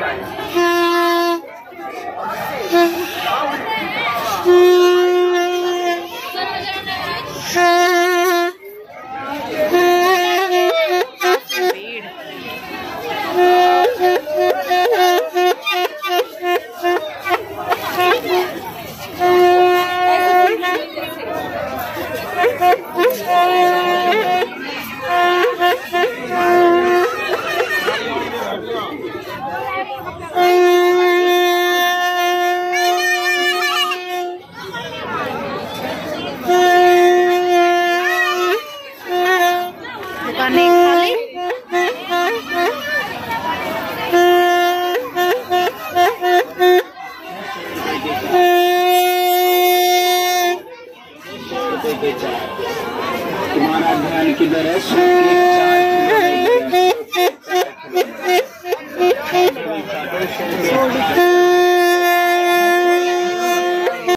Christ. Di mana dengan kita